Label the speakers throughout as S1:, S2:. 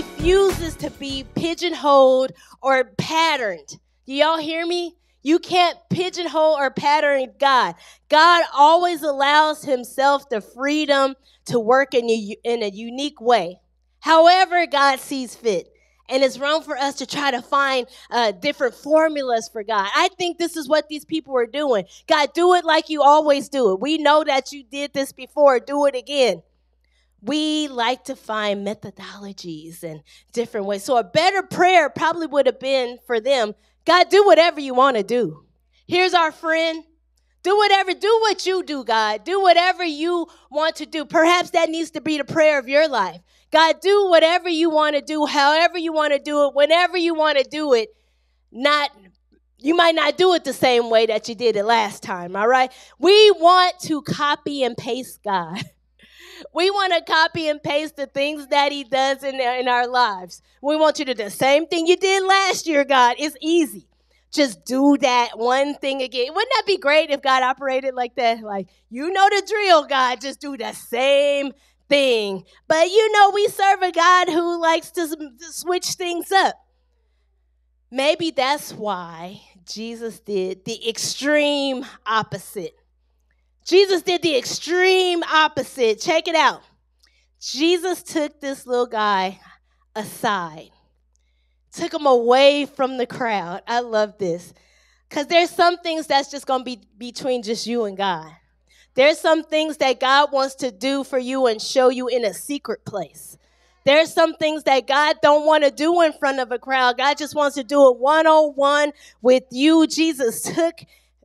S1: refuses to be pigeonholed or patterned. Do y'all hear me? You can't pigeonhole or pattern God. God always allows himself the freedom to work in a, in a unique way, however God sees fit. And it's wrong for us to try to find uh, different formulas for God. I think this is what these people are doing. God, do it like you always do it. We know that you did this before. Do it again. We like to find methodologies and different ways. So a better prayer probably would have been for them God, do whatever you want to do. Here's our friend. Do whatever, do what you do, God. Do whatever you want to do. Perhaps that needs to be the prayer of your life. God, do whatever you want to do, however you want to do it, whenever you want to do it. Not, you might not do it the same way that you did it last time, all right? We want to copy and paste God. We want to copy and paste the things that He does in, in our lives. We want you to do the same thing you did last year, God. It's easy. Just do that one thing again. Wouldn't that be great if God operated like that? Like, you know the drill, God. Just do the same thing. But you know, we serve a God who likes to, to switch things up. Maybe that's why Jesus did the extreme opposite. Jesus did the extreme opposite. Check it out. Jesus took this little guy aside, took him away from the crowd. I love this. Because there's some things that's just going to be between just you and God. There's some things that God wants to do for you and show you in a secret place. There's some things that God don't want to do in front of a crowd. God just wants to do it one on one with you. Jesus took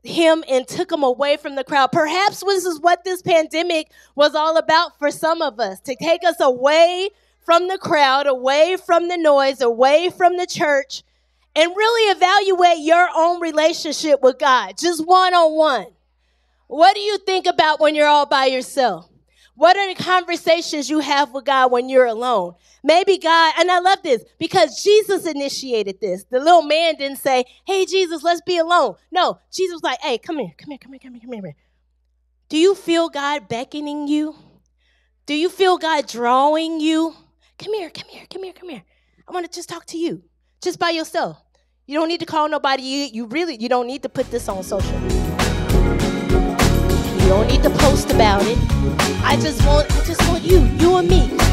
S1: him and took him away from the crowd. Perhaps this is what this pandemic was all about for some of us to take us away from the crowd, away from the noise, away from the church, and really evaluate your own relationship with God, just one on one. What do you think about when you're all by yourself? What are the conversations you have with God when you're alone? Maybe God, and I love this because Jesus initiated this. The little man didn't say, Hey, Jesus, let's be alone. No, Jesus was like, Hey, come here, come here, come here, come here, come here. Do you feel God beckoning you? Do you feel God drawing you? Come here, come here, come here, come here. I want to just talk to you, just by yourself. You don't need to call nobody. You, you really, you don't need to put this on social media. You don't need to post about it. I just want, I just want you, you and me.